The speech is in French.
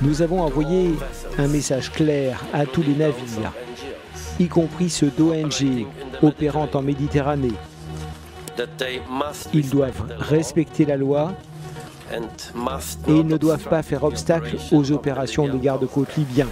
Nous avons envoyé un message clair à tous les navires, y compris ceux d'ONG opérant en Méditerranée. Ils doivent respecter la loi et ne doivent pas faire obstacle aux opérations de garde-côte libyens.